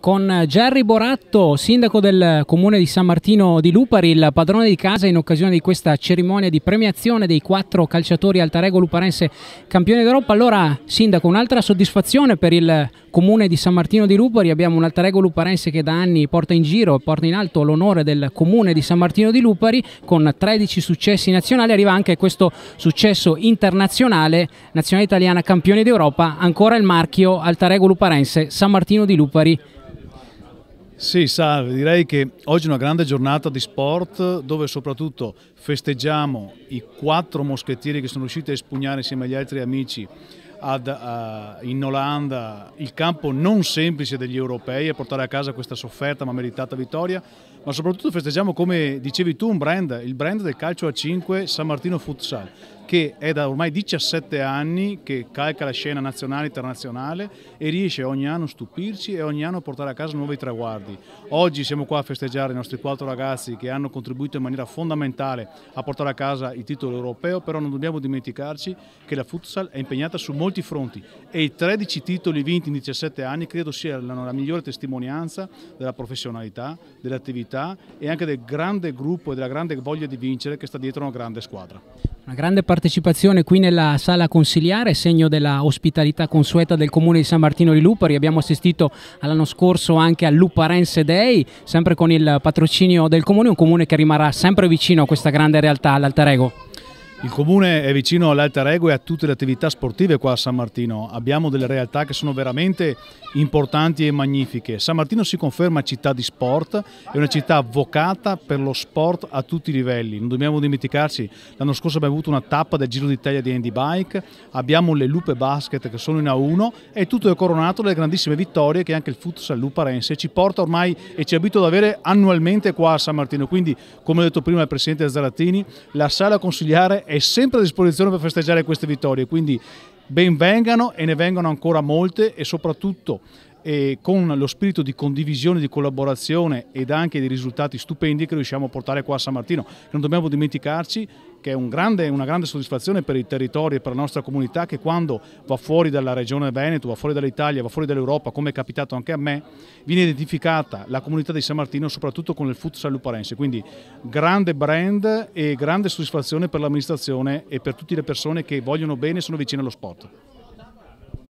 con Gerry Boratto, sindaco del comune di San Martino di Lupari, il padrone di casa in occasione di questa cerimonia di premiazione dei quattro calciatori Altarego Luparense campioni d'Europa. Allora, sindaco, un'altra soddisfazione per il comune di San Martino di Lupari. Abbiamo un Altarego Luparense che da anni porta in giro e porta in alto l'onore del comune di San Martino di Lupari con 13 successi nazionali. Arriva anche questo successo internazionale, nazionale italiana campioni d'Europa, ancora il marchio Altarego Luparense San Martino di Lupari sì, salve, direi che oggi è una grande giornata di sport dove soprattutto festeggiamo i quattro moschettieri che sono riusciti a espugnare insieme agli altri amici ad, uh, in Olanda il campo non semplice degli europei e portare a casa questa sofferta ma meritata vittoria, ma soprattutto festeggiamo come dicevi tu un brand, il brand del calcio a 5 San Martino Futsal che è da ormai 17 anni che calca la scena nazionale e internazionale e riesce ogni anno a stupirci e ogni anno a portare a casa nuovi traguardi. Oggi siamo qua a festeggiare i nostri quattro ragazzi che hanno contribuito in maniera fondamentale a portare a casa il titolo europeo, però non dobbiamo dimenticarci che la futsal è impegnata su molti fronti e i 13 titoli vinti in 17 anni credo sia la, la migliore testimonianza della professionalità, dell'attività e anche del grande gruppo e della grande voglia di vincere che sta dietro una grande squadra. Una grande partecipazione qui nella sala consiliare, segno della ospitalità consueta del comune di San Martino di Lupari. Abbiamo assistito l'anno scorso anche al Luparense Day, sempre con il patrocinio del comune, un comune che rimarrà sempre vicino a questa grande realtà, all'Alter Ego. Il comune è vicino all'Alter Ego e a tutte le attività sportive qua a San Martino. Abbiamo delle realtà che sono veramente importanti e magnifiche. San Martino si conferma città di sport, è una città vocata per lo sport a tutti i livelli. Non dobbiamo dimenticarci, l'anno scorso abbiamo avuto una tappa del Giro d'Italia di Handy Bike, abbiamo le Lupe Basket che sono in A1 e tutto è coronato dalle grandissime vittorie che anche il futsal luparense ci porta ormai e ci abitua ad avere annualmente qua a San Martino. Quindi, come ho detto prima il Presidente Zarattini, la sala consigliare è sempre a disposizione per festeggiare queste vittorie, quindi ben vengano e ne vengano ancora molte e soprattutto eh, con lo spirito di condivisione, di collaborazione ed anche dei risultati stupendi che riusciamo a portare qua a San Martino. Non dobbiamo dimenticarci che è un grande, una grande soddisfazione per i territori e per la nostra comunità che quando va fuori dalla regione Veneto, va fuori dall'Italia, va fuori dall'Europa, come è capitato anche a me, viene identificata la comunità di San Martino soprattutto con il futsal luparense. Quindi grande brand e grande soddisfazione per l'amministrazione e per tutte le persone che vogliono bene e sono vicine allo sport.